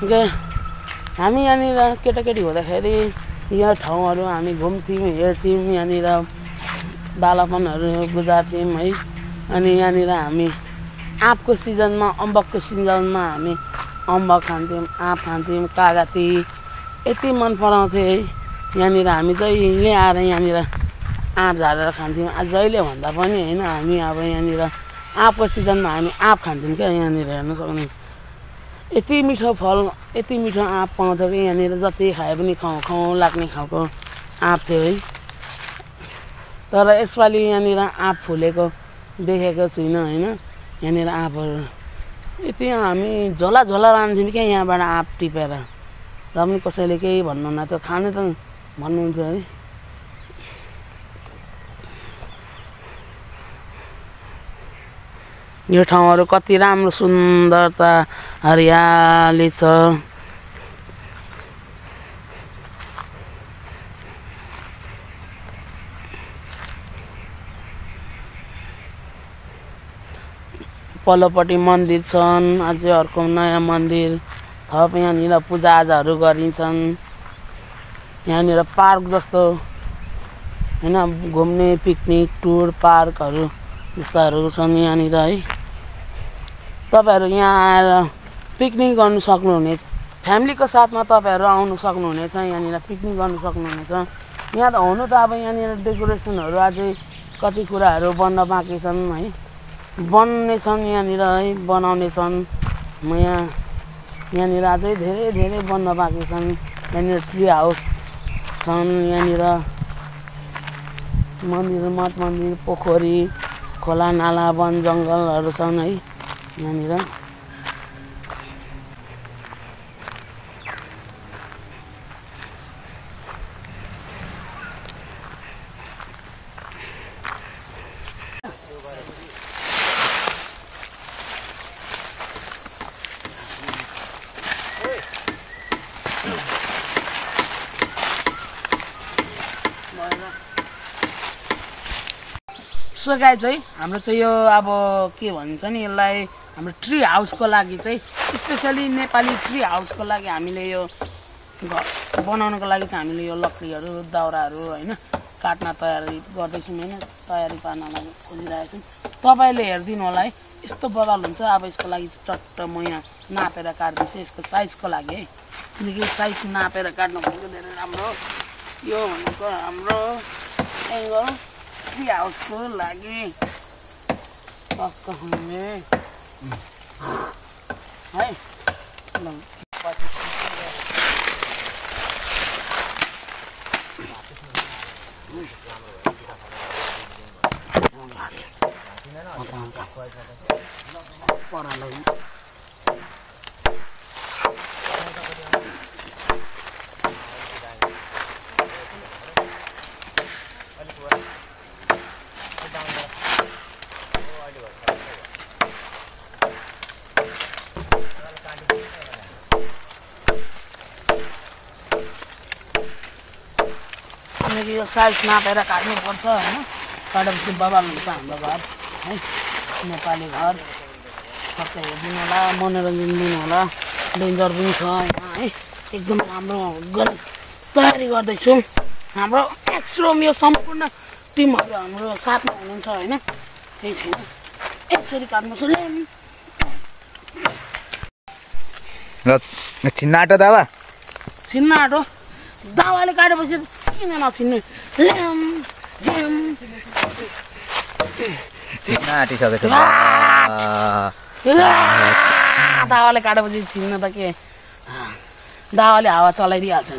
हामी यहाँनिर केटाकेटी हुँदाखेरि यो ठाउँहरू हामी घुम्थ्यौँ हेर्थ्यौँ यहाँनिर बालापनहरू गुजार्थ्यौँ है। अनि यहाँनिर हामी आँपको सिजनमा अम्बकको सिजनमा हामी अम्बक खान्थ्यौँ आँप खान्थ्यौँ कागती यति मन पराउँथ्यो है। यहाँनिर हामी जहिले आएर यहाँनिर आँप झारेर खान्थ्यौँ। जहिले भन्दा पनि होइन हामी अब यहाँनिर आँपको सिजनमा हामी आँप खान्थ्यौँ क्या यहाँनिर हेर्न सक्नु यति मिठो फल यति मिठो आँप पाउँथ्यो कि यहाँनिर जति खाए पनि खाउँ खाउँ लाग्ने खालको आँप थियो है। तर यसपालि यहाँनिर आँप फुलेको देखेको छुइनँ होइन। यहाँनिर आँपहरू यति हामी झोला झोला लान्थ्यौँ क्या यहाँबाट आँप टिपेर। र पनि कसैले केही भन्नुहुन्न त्यो खाने त भन्नुहुन्थ्यो है। यो ठाउँहरू कति राम्रो सुन्दरता हरियाली छ। पल्लोपट्टि मन्दिर छन् अझै अर्को नयाँ मन्दिर। थप यहाँनिर पूजाआजाहरू गरिन्छन्। यहाँनिर पार्क जस्तो होइन घुम्ने पिकनिक टुर पार्कहरू यस्ताहरू छन् यहाँनिर है। तपाईँहरू यहाँ आएर पिकनिक गर्नु सक्नुहुनेछ फ्यामिलीको साथमा तपाईँहरू आउनु सक्नुहुनेछ यहाँनिर पिकनिक गर्नु सक्नुहुनेछ यहाँ त हुनु त अब यहाँनिर डेकोरेसनहरू अझै कति कुराहरू बन्न बाँकी छन् है। बन्ने छन् यहाँनिर है बनाउने छन्। म यहाँ यहाँनिर अझै धेरै धेरै बन्न बाँकी छन्। यहाँनिर ट्री हाउस छन् यहाँनिर मन्दिर मठ मन्दिर पोखरी खोला नाला वन जङ्गलहरू छन् है। यहाँनिर। सो गाई चाहिँ हाम्रो चाहिँ यो अब के भन्छ नि यसलाई हाम्रो ट्री हाउसको लागि चाहिँ स्पेसली नेपाली ट्री हाउसको लागि हामीले यो घर बनाउनको लागि चाहिँ हामीले यो लकडीहरू दाउराहरू होइन काट्न तयारी गर्दैछौँ होइन तयारी पार्न लागि खोजिरहेको छौँ। तपाईँले हेरिदिनु होला है यस्तो बवाल हुन्छ अब यसको लागि चट्ट यहाँ नापेर काट्दैछु यसको साइजको लागि है। किनकि साइज नापेर काट्नु भनेको धेरै राम्रो यो भनेको हाम्रो एङ्गल ट्री हाउसको लागि। टक्क हुने। है ल परालाई किनकि यो साइज नापेर काट्नुपर्छ होइन? काटेपछि बबाल हुन्छ हाम्रो घर है? नेपाली घर। सबै हेरिदिनु होला मनोरञ्जन दिनु होला। डेन्जर पनि छ यहाँ है? एकदम राम्रो गरी तयारी गर्दैछौँ। हाम्रो एक्सरोम यो सम्पूर्ण टिमहरू हाम्रो साथमा हुनुहुन्छ होइन? त्यही छैन। यसरी काट्नुपर्छ ल। छिन्नाटो दावा। छिन्न आँटो दावाले काटेपछि ल्याम छिन्न आँटिसकेको छ आ! दावाले काटेपछि छिन्न त के दावाले हावा चलाइदिइहाल्छ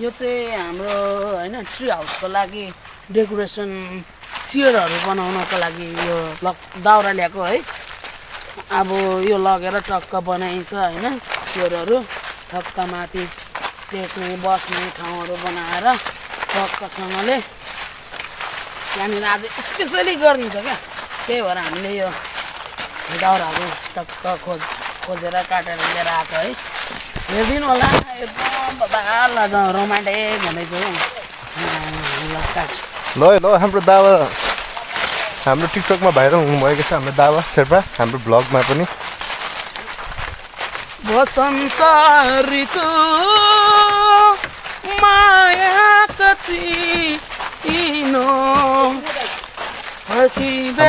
यो चाहिँ हाम्रो होइन ट्री हाउसको लागि डेकोरेसन चियरहरू बनाउनको लागि यो लक दाउरा ल्याएको है अब यो लगेर टक्क बनाइन्छ होइन चियरहरू टक्क माथि टेक्ने बस्ने ठाउँहरू बनाएर टक्कसँगले त्यहाँनिर आज स्पेसली गरिन्छ क्या। त्यही भएर हामीले यो दाउराहरू टक्क खोज खोजेर काटेर लिएर आएको है। हेरिदिनु होला। एकदम बाल रोमान्टिक हुँदैछ ल ल हाम्रो दावा हाम्रो टिकटकमा भाइरल हुनुभएको छ हाम्रो दावा शेर्पा हाम्रो भ्लगमा पनि। वसन्त ऋतु।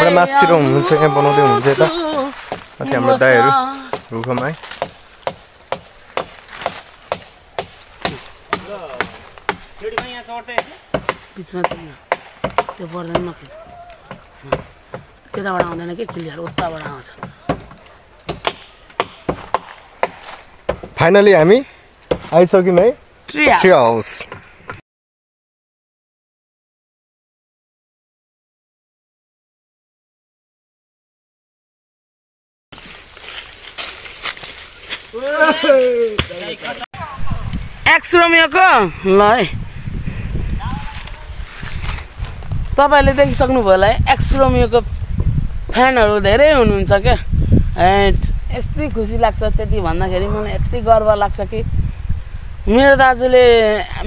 हाम्रो मासतिर हुनुहुन्छ यहाँ बनाउँदै हुनुहुन्छ यता माथि हाम्रो दाईहरू रुखमा है बिचमा त्यो पर्दैन नखेल त्यताबाट आउँदैन कि क्लियर उताबाट आउँछ फाइनली हामी आइसक्यौँ है ट्री हाउस एक्स रोमियोको ल है। तपाईँले देखिसक्नुभयो होला है एक्स रोमियोको फ्यानहरू धेरै हुनुहुन्छ क्या। एन्ड यति खुसी लाग्छ त्यति भन्दाखेरि मलाई यति गर्व लाग्छ कि मेरो दाजुले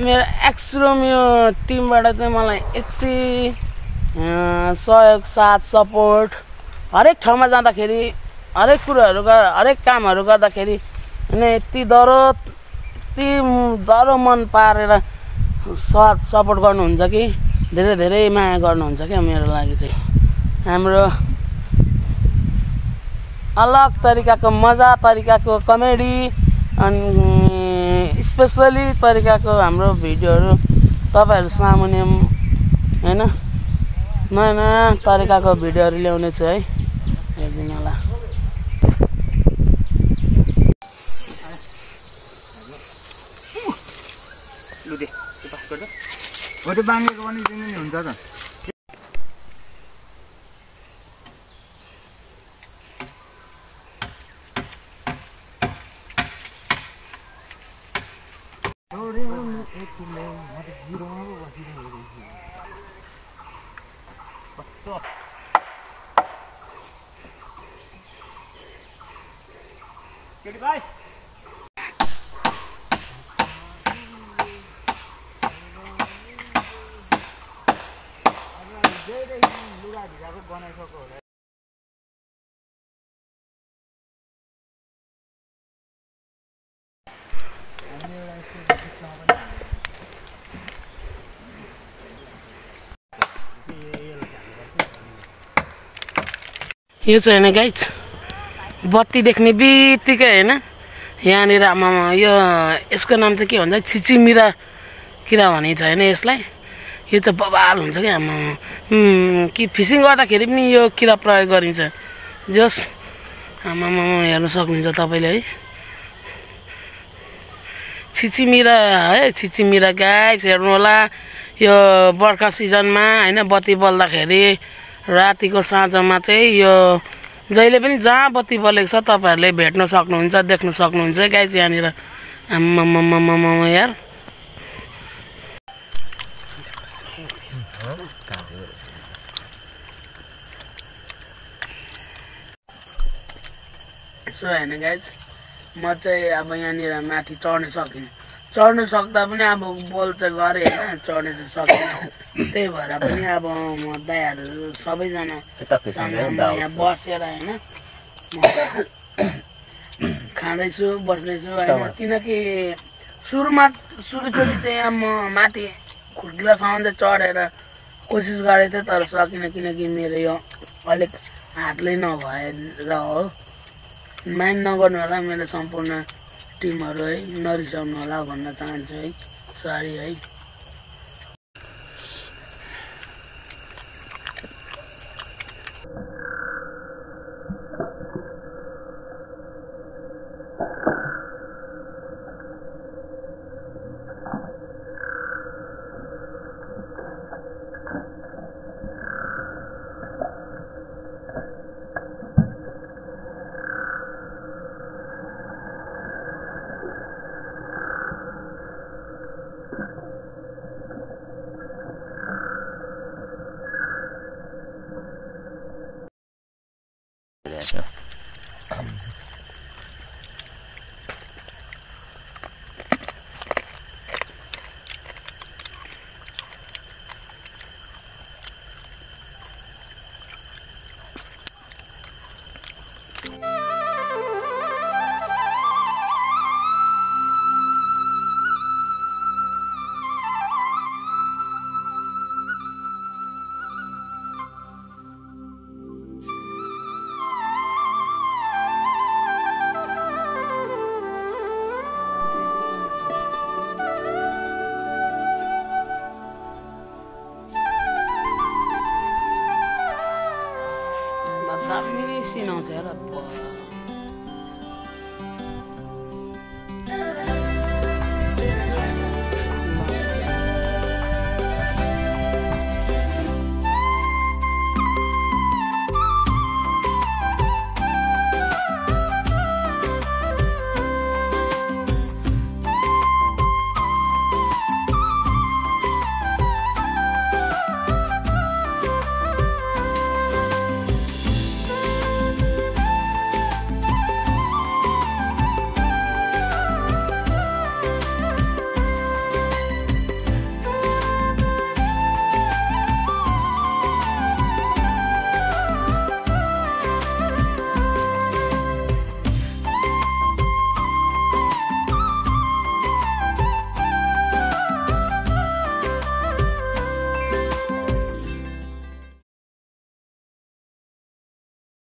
मेरो एक्स रोमियो टिमबाट चाहिँ मलाई यति सहयोग साथ सपोर्ट हरेक ठाउँमा जाँदाखेरि हरेक कुरोहरू हरेक कामहरू गर्दाखेरि होइन यति डह्रो यति डह्रो मन पारेर साथ सपोर्ट गर्नुहुन्छ कि धेरै धेरै माया गर्नुहुन्छ क्या मेरो लागि चाहिँ। हाम्रो अलग तरिकाको मजा तरिकाको कमेडी अनि स्पेसली तरिकाको हाम्रो भिडियोहरू तपाईँहरू सामुन्ने होइन? नयाँ नयाँ तरिकाको भिडियोहरू ल्याउने छु है हेरिदिनु होला। त्यो बाङ्गेको पनि दिनु नि हुन्छ त। यो चाहिँ होइन गाइज बत्ती देख्ने बित्तिकै होइन यहाँनिर आमामा यो यसको नाम चाहिँ के भन्छ? छिचिमिरा किरा भनिन्छ होइन यसलाई। यो चाहिँ बबाल हुन्छ क्या उम्, कि फिसिङ गर्दाखेरि पनि यो किरा प्रयोग गरिन्छ। जस आमामा हेर्नु सक्नुहुन्छ तपाईँले है। छिचिमिरा है छिचिमिरा गाइस हेर्नु होला। यो बर्खा सिजनमा होइन बत्ती बल्दाखेरि रातिको साँझमा चाहिँ यो जहिले पनि जहाँ बत्ती बलेको छ तपाईँहरूले भेट्न सक्नुहुन्छ देख्न सक्नुहुन्छ गाइस यहाँनिर। आम्मामामामामा यार। यसो होइन गाइज म चाहिँ अब यहाँनिर माथि चढ्न सकिनँ। चढ्नु सक्दा पनि अब बोल चाहिँ गरेँ होइन चढ्न चाहिँ सकिनँ। त्यही भएर पनि अब म दायाहरू सबैजना यहाँ बसेर होइन खाँदैछु बस्दैछु होइन। किनकि सुरुमा सुरुचोटि चाहिँ यहाँ म माथि खुड्किलासम्म चाहिँ चढेर कोसिस गरेको थिएँ तर सकिनँ। किनकि मेरो यो अलिक हातले नभएर हो। माइन नगर्नु होला मेरो सम्पूर्ण टिमहरू है नरिसाउनु होला भन्न चाहन्छु है सरी है। pounds. Hello, boy.